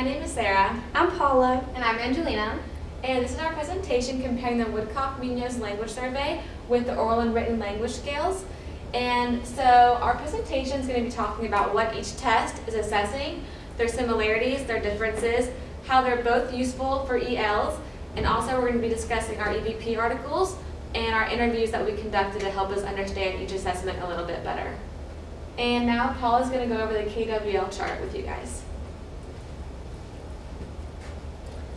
my name is Sarah, I'm Paula. And I'm Angelina. and this is our presentation comparing the Woodcock-Munoz language survey with the oral and written language scales. And so our presentation is going to be talking about what each test is assessing, their similarities, their differences, how they're both useful for ELs, and also we're going to be discussing our EBP articles and our interviews that we conducted to help us understand each assessment a little bit better. And now Paula's going to go over the KWL chart with you guys.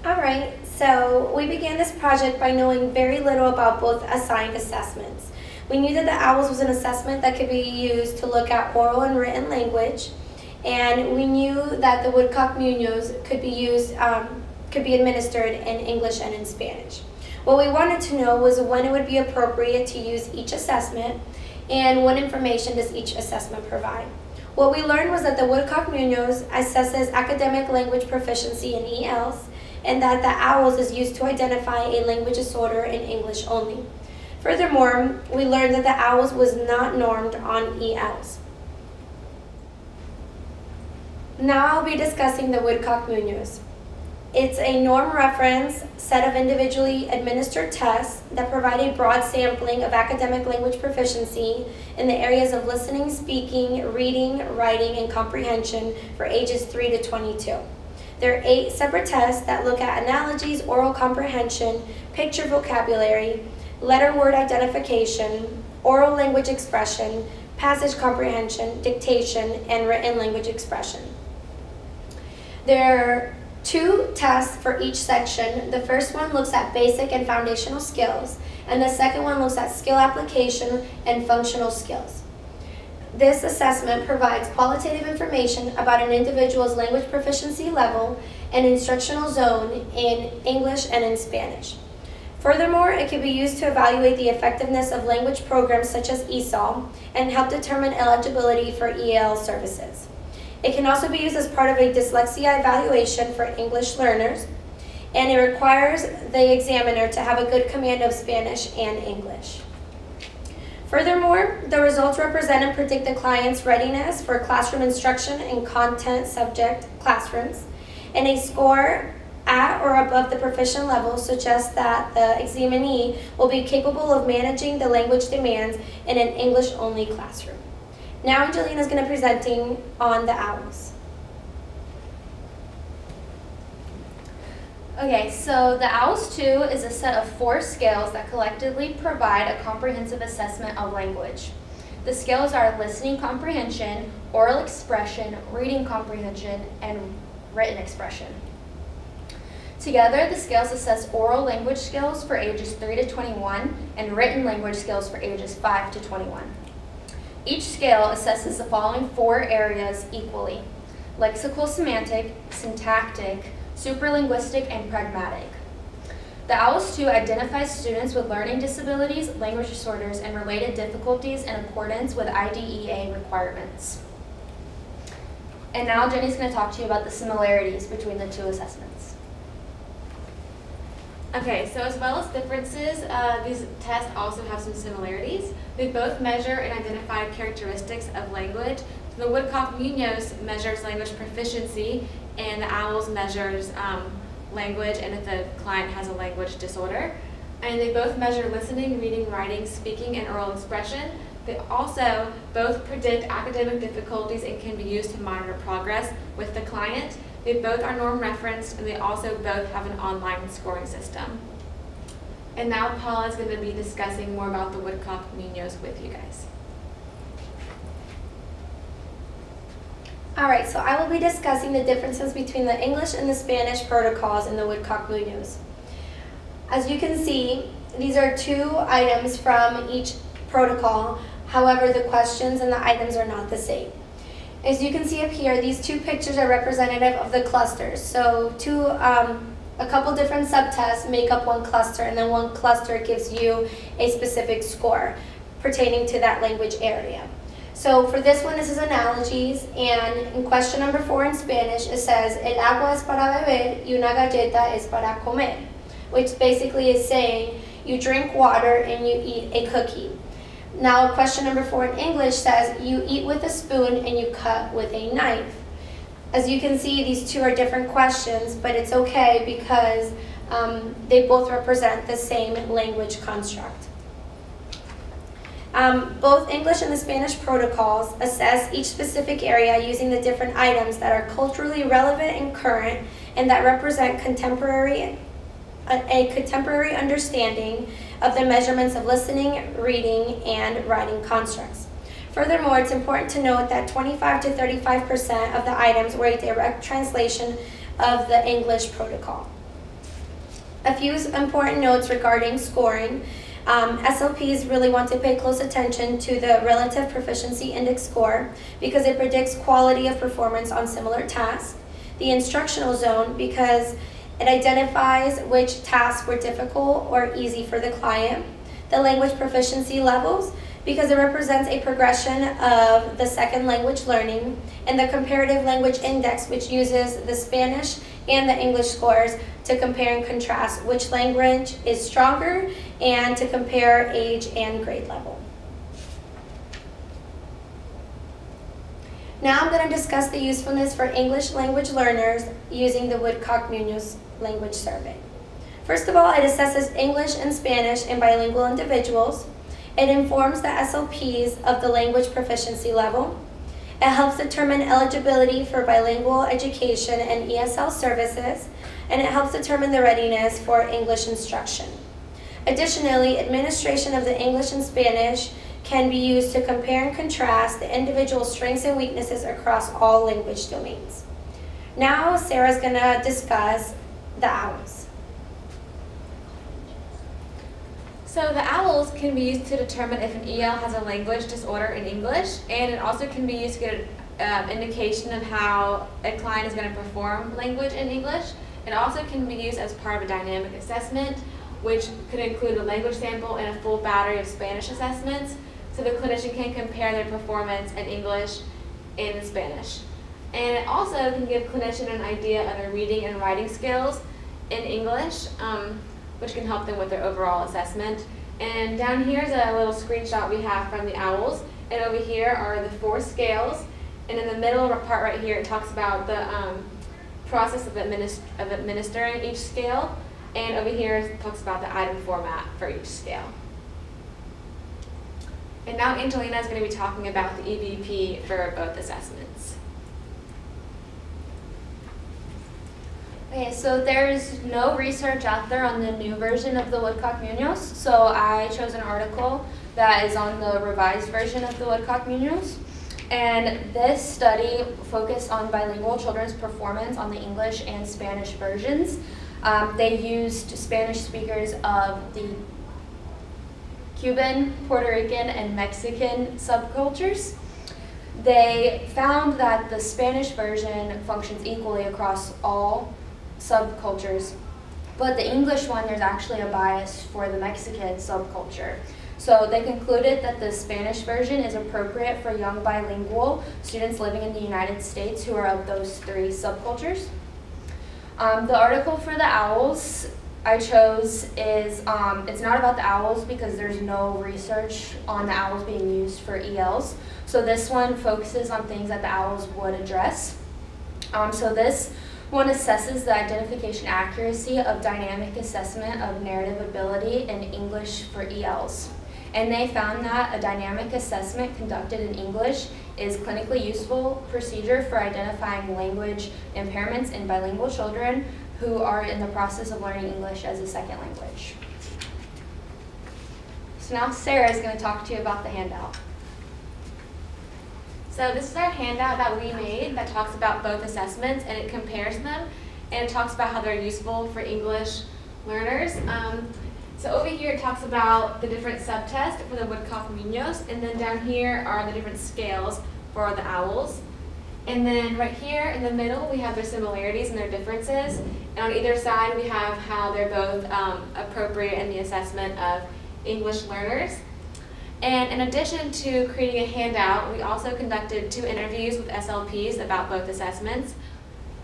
All right, so we began this project by knowing very little about both assigned assessments. We knew that the OWLS was an assessment that could be used to look at oral and written language, and we knew that the Woodcock-Munoz could be used, um, could be administered in English and in Spanish. What we wanted to know was when it would be appropriate to use each assessment and what information does each assessment provide. What we learned was that the Woodcock-Munoz assesses academic language proficiency in ELs and that the OWLS is used to identify a language disorder in English only. Furthermore, we learned that the OWLS was not normed on ELs. Now I'll be discussing the Woodcock-Munoz. It's a norm reference set of individually administered tests that provide a broad sampling of academic language proficiency in the areas of listening, speaking, reading, writing, and comprehension for ages 3 to 22. There are eight separate tests that look at analogies, oral comprehension, picture vocabulary, letter word identification, oral language expression, passage comprehension, dictation, and written language expression. There are two tests for each section. The first one looks at basic and foundational skills, and the second one looks at skill application and functional skills. This assessment provides qualitative information about an individual's language proficiency level and instructional zone in English and in Spanish. Furthermore, it can be used to evaluate the effectiveness of language programs such as ESOL and help determine eligibility for EL services. It can also be used as part of a dyslexia evaluation for English learners, and it requires the examiner to have a good command of Spanish and English. Furthermore, the results represent and predict the client's readiness for classroom instruction in content subject classrooms, and a score at or above the proficient level suggests that the examinee will be capable of managing the language demands in an English-only classroom. Now Angelina is going to be presenting on the OWLS. Okay, so the OWLS 2 is a set of four scales that collectively provide a comprehensive assessment of language. The scales are listening comprehension, oral expression, reading comprehension, and written expression. Together, the scales assess oral language skills for ages 3 to 21 and written language skills for ages 5 to 21. Each scale assesses the following four areas equally lexical semantic, syntactic, supralinguistic, and pragmatic. The OWLS 2 identifies students with learning disabilities, language disorders, and related difficulties in accordance with IDEA requirements. And now Jenny's going to talk to you about the similarities between the two assessments. Okay, so as well as differences, uh, these tests also have some similarities. They both measure and identify characteristics of language. The Woodcock-Munoz measures language proficiency, and the OWLS measures um, language and if the client has a language disorder. And they both measure listening, reading, writing, speaking, and oral expression. They also both predict academic difficulties and can be used to monitor progress with the client. They both are norm referenced and they also both have an online scoring system. And now Paula is going to be discussing more about the Woodcock-Munoz with you guys. All right, so I will be discussing the differences between the English and the Spanish protocols in the Woodcock-Munoz. As you can see, these are two items from each protocol. However, the questions and the items are not the same. As you can see up here, these two pictures are representative of the clusters. So two, um, a couple different subtests make up one cluster, and then one cluster gives you a specific score pertaining to that language area. So for this one, this is analogies, and in question number four in Spanish, it says, El agua es para beber y una galleta es para comer, which basically is saying you drink water and you eat a cookie. Now, question number four in English says, you eat with a spoon and you cut with a knife. As you can see, these two are different questions, but it's okay because um, they both represent the same language construct. Um, both English and the Spanish protocols assess each specific area using the different items that are culturally relevant and current and that represent contemporary a, a contemporary understanding of the measurements of listening, reading, and writing constructs. Furthermore, it's important to note that 25 to 35% of the items were a direct translation of the English protocol. A few important notes regarding scoring. Um, SLPs really want to pay close attention to the Relative Proficiency Index score because it predicts quality of performance on similar tasks. The instructional zone because it identifies which tasks were difficult or easy for the client. The language proficiency levels because it represents a progression of the second language learning. And the comparative language index which uses the Spanish and the English scores to compare and contrast which language is stronger and to compare age and grade level. Now I'm going to discuss the usefulness for English language learners using the Woodcock-Munoz language survey. First of all, it assesses English and Spanish in bilingual individuals. It informs the SLPs of the language proficiency level. It helps determine eligibility for bilingual education and ESL services, and it helps determine the readiness for English instruction. Additionally, administration of the English and Spanish can be used to compare and contrast the individual strengths and weaknesses across all language domains. Now, Sarah's going to discuss the owls. So the owls can be used to determine if an EL has a language disorder in English, and it also can be used to get an um, indication of how a client is going to perform language in English. It also can be used as part of a dynamic assessment, which could include a language sample and a full battery of Spanish assessments, so the clinician can compare their performance in English and in Spanish. And it also can give clinician an idea of their reading and writing skills in English, um, which can help them with their overall assessment. And down here is a little screenshot we have from the OWLS. And over here are the four scales. And in the middle part right here, it talks about the um, process of, administ of administering each scale. And over here it talks about the item format for each scale. And now Angelina is going to be talking about the EBP for both assessments. Okay, so there's no research out there on the new version of the Woodcock-Munoz, so I chose an article that is on the revised version of the Woodcock-Munoz. And this study focused on bilingual children's performance on the English and Spanish versions. Um, they used Spanish speakers of the Cuban, Puerto Rican, and Mexican subcultures. They found that the Spanish version functions equally across all subcultures. But the English one, there's actually a bias for the Mexican subculture. So they concluded that the Spanish version is appropriate for young bilingual students living in the United States who are of those three subcultures. Um, the article for the owls I chose is, um, it's not about the owls because there's no research on the owls being used for ELs. So this one focuses on things that the owls would address. Um, so this one assesses the identification accuracy of dynamic assessment of narrative ability in English for ELs. And they found that a dynamic assessment conducted in English is clinically useful procedure for identifying language impairments in bilingual children who are in the process of learning English as a second language. So now Sarah is going to talk to you about the handout. So this is our handout that we made that talks about both assessments and it compares them and it talks about how they're useful for English learners. Um, so over here it talks about the different subtests for the Woodcock-Munoz and then down here are the different scales for the owls. And then right here in the middle we have their similarities and their differences. And on either side we have how they're both um, appropriate in the assessment of English learners. And in addition to creating a handout, we also conducted two interviews with SLPs about both assessments.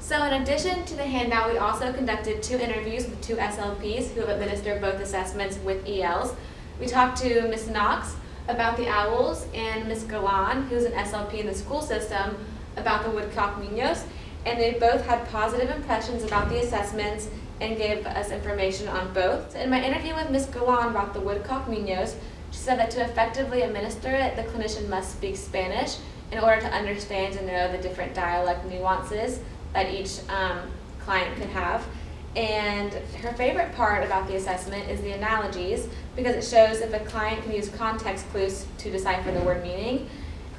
So in addition to the handout, we also conducted two interviews with two SLPs who have administered both assessments with ELs. We talked to Ms. Knox about the OWLS and Ms. Galan, who's an SLP in the school system, about the Woodcock Munoz. and they both had positive impressions about the assessments and gave us information on both. In my interview with Ms. Galan about the Woodcock Munoz, said that to effectively administer it, the clinician must speak Spanish in order to understand and know the different dialect nuances that each um, client could have. And her favorite part about the assessment is the analogies because it shows if a client can use context clues to decipher the word meaning.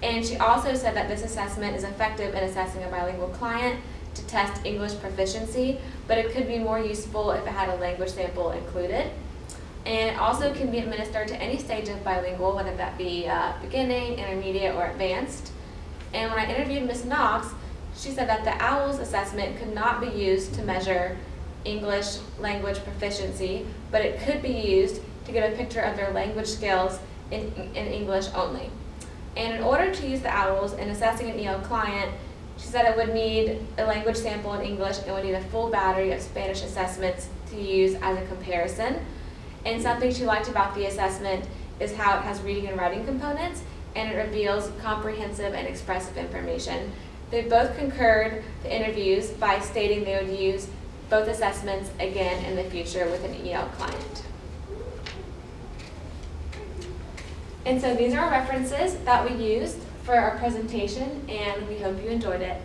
And she also said that this assessment is effective in assessing a bilingual client to test English proficiency, but it could be more useful if it had a language sample included. And it also can be administered to any stage of bilingual, whether that be uh, beginning, intermediate, or advanced. And when I interviewed Ms. Knox, she said that the OWLS assessment could not be used to measure English language proficiency, but it could be used to get a picture of their language skills in, in English only. And in order to use the OWLS in assessing an EL client, she said it would need a language sample in English and would need a full battery of Spanish assessments to use as a comparison. And something she liked about the assessment is how it has reading and writing components and it reveals comprehensive and expressive information. They both concurred the interviews by stating they would use both assessments again in the future with an EL client. And so these are our references that we used for our presentation and we hope you enjoyed it.